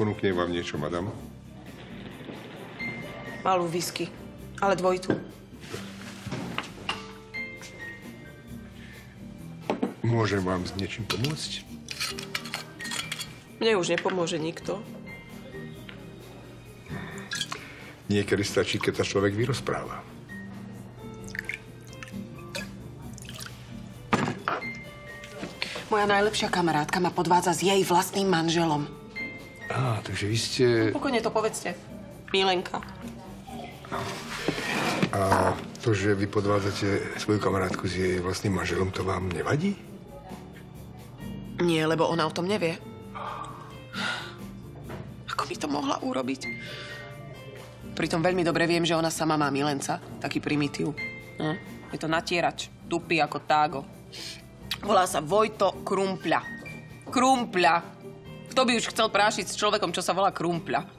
Ponúknem vám niečo, madam. Malú whisky, ale dvojitú. Môžem vám s niečím pomôcť? Mne už nepomôže nikto. Niekedy stačí, keď sa človek vyrozpráva. Moja najlepšia kamarátka ma podvádza s jej vlastným manželom. Á, takže vy ste... Pokojne to povedzte. Milenka. A to, že vy podvádzate svoju kamarátku s jej vlastným manželom, to vám nevadí? Nie, lebo ona o tom nevie. Ako by to mohla urobiť? Pritom veľmi dobre viem, že ona sama má milenca. Taký primitív. Hm? Je to natierač. Tupý ako tágo. Volá sa Vojto Krumpľa. Krumpľa. Kto by už chcel prášiť s človekom, čo sa volá Krumpľa?